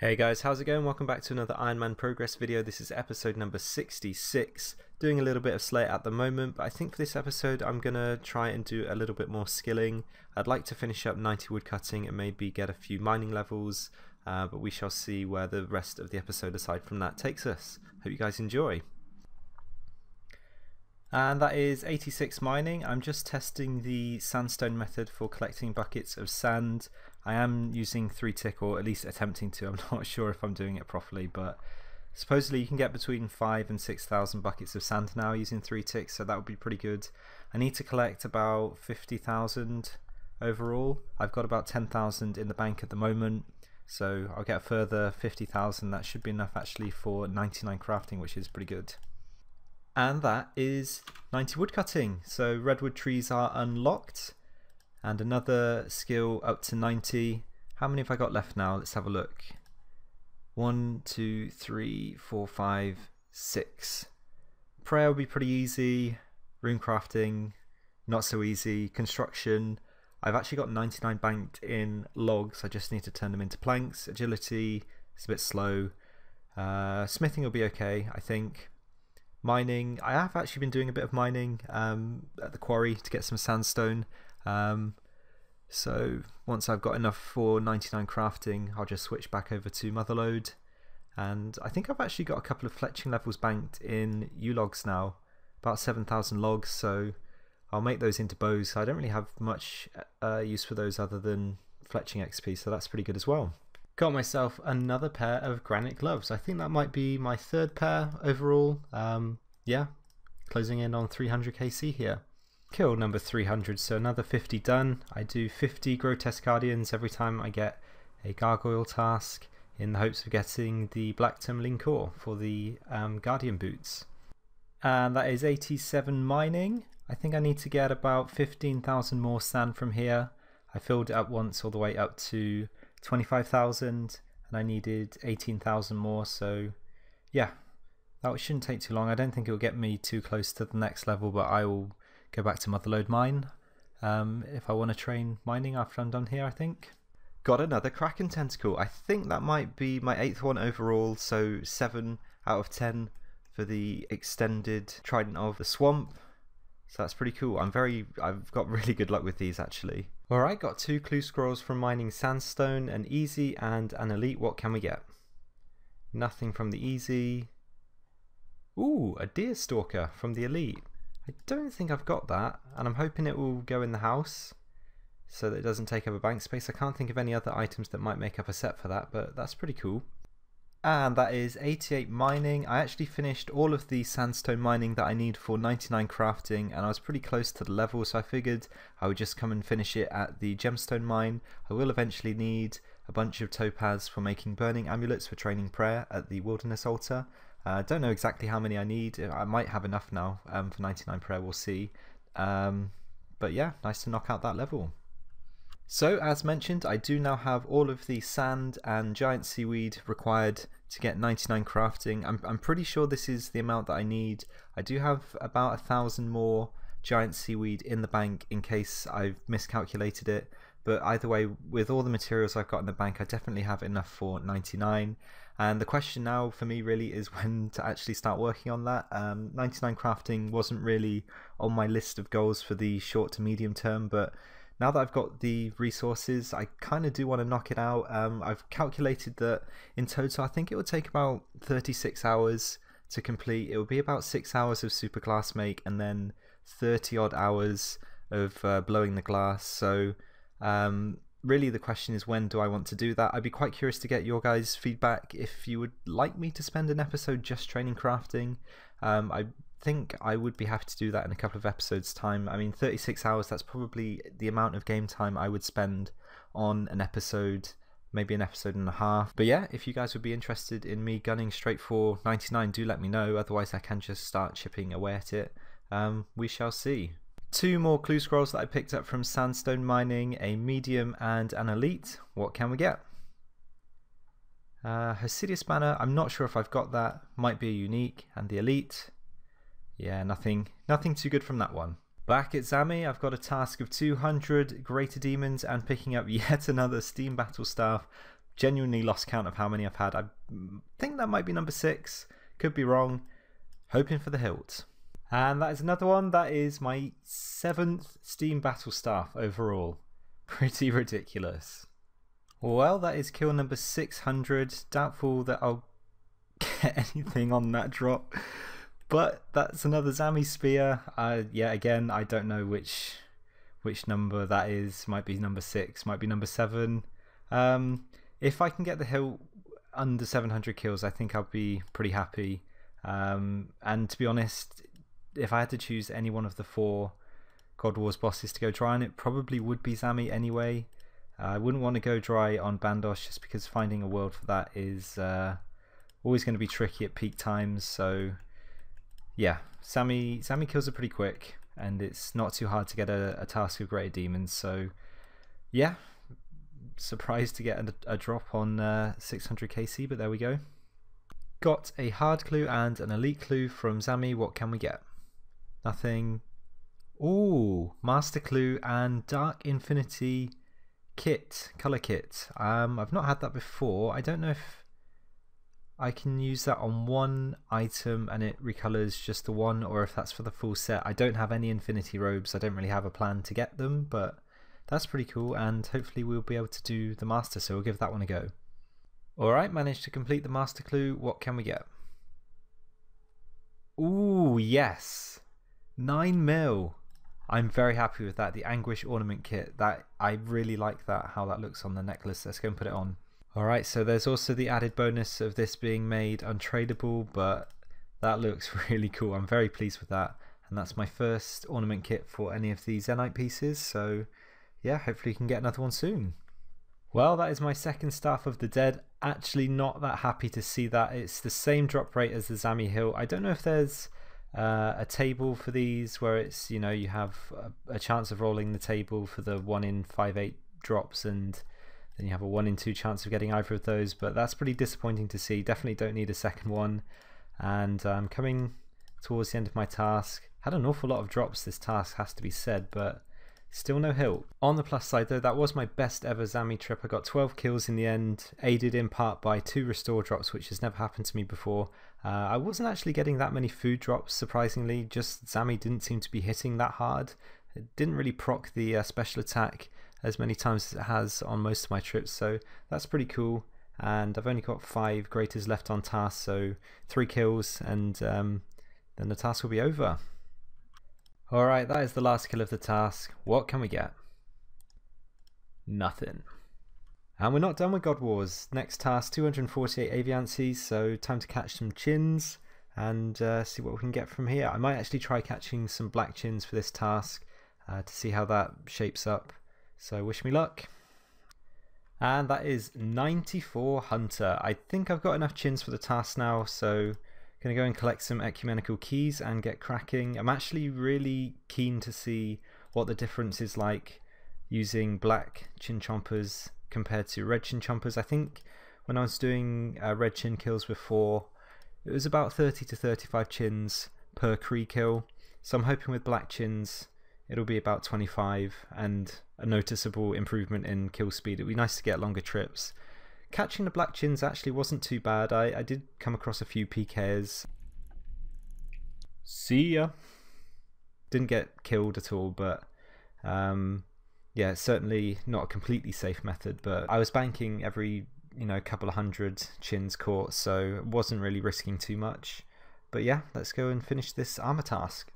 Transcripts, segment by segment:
Hey guys, how's it going? Welcome back to another Ironman Progress video. This is episode number 66. Doing a little bit of Slayer at the moment, but I think for this episode I'm going to try and do a little bit more skilling. I'd like to finish up 90 woodcutting and maybe get a few mining levels, uh, but we shall see where the rest of the episode aside from that takes us. Hope you guys enjoy. And that is 86 mining. I'm just testing the sandstone method for collecting buckets of sand. I am using 3 tick or at least attempting to. I'm not sure if I'm doing it properly, but supposedly you can get between 5 and 6,000 buckets of sand now using 3 ticks, so that would be pretty good. I need to collect about 50,000 overall. I've got about 10,000 in the bank at the moment, so I'll get a further 50,000. That should be enough actually for 99 crafting, which is pretty good. And that is 90 woodcutting. So redwood trees are unlocked and another skill up to 90. How many have I got left now? Let's have a look. One, two, three, four, five, six. Prayer will be pretty easy. Rune crafting, not so easy. Construction, I've actually got 99 banked in logs. I just need to turn them into planks. Agility is a bit slow. Uh, smithing will be okay, I think. Mining, I have actually been doing a bit of mining um, at the quarry to get some sandstone. Um, so once I've got enough for 99 crafting, I'll just switch back over to Motherlode. And I think I've actually got a couple of fletching levels banked in yew logs now, about 7,000 logs, so I'll make those into bows. I don't really have much uh, use for those other than fletching XP, so that's pretty good as well. Got myself another pair of granite gloves. I think that might be my third pair overall. Um, yeah, closing in on 300 KC here. Kill number 300, so another 50 done. I do 50 Grotesque Guardians every time I get a Gargoyle task in the hopes of getting the Black Tourmaline Core for the um, Guardian boots. And that is 87 mining. I think I need to get about 15,000 more sand from here. I filled it up once all the way up to 25,000 and I needed 18,000 more so yeah that shouldn't take too long. I don't think it will get me too close to the next level but I will go back to Motherlode Mine um, if I want to train mining after I'm done here, I think. Got another Kraken Tentacle. I think that might be my eighth one overall, so 7 out of 10 for the extended Trident of the Swamp. So that's pretty cool. I'm very, I've got really good luck with these actually. Alright, got two clue scrolls from mining sandstone, an easy and an elite. What can we get? Nothing from the easy. Ooh, a deer stalker from the elite. I don't think I've got that, and I'm hoping it will go in the house so that it doesn't take up a bank space. I can't think of any other items that might make up a set for that, but that's pretty cool. And that is 88 mining. I actually finished all of the sandstone mining that I need for 99 crafting and I was pretty close to the level so I figured I would just come and finish it at the gemstone mine. I will eventually need a bunch of topaz for making burning amulets for training prayer at the wilderness altar I uh, don't know exactly how many I need. I might have enough now um, for 99 prayer, we'll see. Um, but yeah, nice to knock out that level. So, as mentioned, I do now have all of the sand and giant seaweed required to get 99 crafting. I'm, I'm pretty sure this is the amount that I need. I do have about a thousand more giant seaweed in the bank in case I've miscalculated it. But either way, with all the materials I've got in the bank, I definitely have enough for 99. And the question now for me really is when to actually start working on that. Um, 99 crafting wasn't really on my list of goals for the short to medium term, but now that I've got the resources, I kind of do want to knock it out. Um, I've calculated that in total, I think it would take about 36 hours to complete. It would be about 6 hours of super glass make and then 30 odd hours of uh, blowing the glass. So um, really the question is when do I want to do that? I'd be quite curious to get your guys' feedback if you would like me to spend an episode just training crafting. Um, I think I would be happy to do that in a couple of episodes' time. I mean, 36 hours, that's probably the amount of game time I would spend on an episode, maybe an episode and a half. But yeah, if you guys would be interested in me gunning straight for 99, do let me know. Otherwise, I can just start chipping away at it. Um, we shall see. Two more clue scrolls that I picked up from sandstone mining, a medium and an elite. What can we get? Uh, Hosidius Banner, I'm not sure if I've got that. Might be a unique. And the elite. Yeah, nothing, nothing too good from that one. Back at Zammy, I've got a task of 200 Greater Demons and picking up yet another Steam Battle Staff. genuinely lost count of how many I've had. I think that might be number six. Could be wrong. Hoping for the hilt. And that is another one. That is my seventh Steam Battle Staff overall. Pretty ridiculous. Well, that is kill number 600. Doubtful that I'll get anything on that drop. But that's another Zammy Spear. Uh, yeah, again, I don't know which which number that is. Might be number 6, might be number 7. Um, if I can get the hilt under 700 kills, I think I'll be pretty happy. Um, and to be honest, if I had to choose any one of the four God Wars bosses to go dry on, it probably would be Zammy anyway. Uh, I wouldn't want to go dry on Bandos just because finding a world for that is uh, always going to be tricky at peak times. So, yeah, Zammy, Zammy kills are pretty quick, and it's not too hard to get a, a task of Greater Demons. So, yeah, surprised to get a, a drop on uh, 600 KC, but there we go. Got a hard clue and an elite clue from Zammy. What can we get? Nothing. Ooh, Master Clue and Dark Infinity kit, color kit. Um, I've not had that before. I don't know if I can use that on one item and it recolors just the one, or if that's for the full set. I don't have any Infinity robes. I don't really have a plan to get them, but that's pretty cool. And hopefully we'll be able to do the master, so we'll give that one a go. All right, managed to complete the master clue. What can we get? Ooh, yes. 9 mil. I'm very happy with that. The Anguish Ornament Kit, that I really like that, how that looks on the necklace. Let's go and put it on. Alright, so there's also the added bonus of this being made untradeable, but that looks really cool. I'm very pleased with that. And that's my first ornament kit for any of these Zenyte pieces, so yeah, hopefully you can get another one soon. Well, that is my second Staff of the Dead. Actually, not that happy to see that. It's the same drop rate as the Zammy hilt. I don't know if there's uh, a table for these where it's you know you have a, a, chance of rolling the table for the one in five eight drops and then you have a one in two chance of getting either of those but that's pretty disappointing to see. Definitely don't need a second one. And I'm um, coming towards the end of my task had an awful lot of drops this task has to be said but Still no hilt. On the plus side though, that was my best ever Zammy trip. I got 12 kills in the end, aided in part by two restore drops, which has never happened to me before. Uh, I wasn't actually getting that many food drops, surprisingly, just Zammy didn't seem to be hitting that hard. It didn't really proc the uh, special attack as many times as it has on most of my trips, so that's pretty cool. And I've only got five greaters left on task, so three kills, and um, then the task will be over. Alright, that is the last kill of the task. What can we get? Nothing. And we're not done with God Wars. Next task, 248 Aviansies, so time to catch some chins and uh, see what we can get from here. I might actually try catching some black chins for this task uh, to see how that shapes up. So wish me luck. And that is 94 Hunter. I think I've got enough chins for the task now, so Going to go and collect some ecumenical keys and get cracking. I'm actually really keen to see what the difference is like using black chin chompers compared to red chin chompers. I think when I was doing uh, red chin kills before, it was about 30 to 35 chins per Kree kill. So I'm hoping with black chins it'll be about 25 and a noticeable improvement in kill speed. It'd be nice to get longer trips catching the black chins actually wasn't too bad. I, I did come across a few PKs. See ya. Didn't get killed at all, but um, yeah, certainly not a completely safe method. But I was banking every you know couple of hundred chins caught, so wasn't really risking too much. But yeah, let's go and finish this armor task.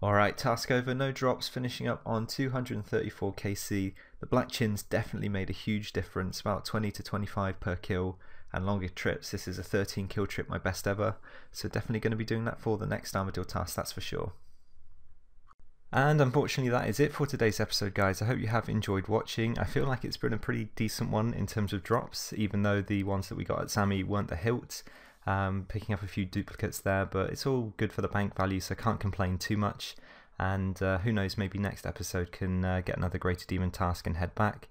Alright, task over, no drops, finishing up on 234 KC. The black chins definitely made a huge difference, about 20 to 25 per kill and longer trips. This is a 13 kill trip, my best ever, so definitely going to be doing that for the next Armadyl task, that's for sure. And unfortunately that is it for today's episode guys. I hope you have enjoyed watching. I feel like it's been a pretty decent one in terms of drops, even though the ones that we got at Zammy weren't the hilt um, picking up a few duplicates there, but it's all good for the bank value, so I can't complain too much. And uh, who knows, maybe next episode can uh, get another Greater Demon task and head back.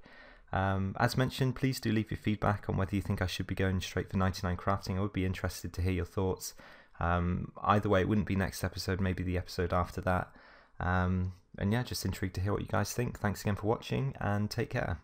Um, as mentioned, please do leave your feedback on whether you think I should be going straight for 99 crafting. I would be interested to hear your thoughts. Um, either way, it wouldn't be next episode, maybe the episode after that. Um, and yeah, just intrigued to hear what you guys think. Thanks again for watching and take care.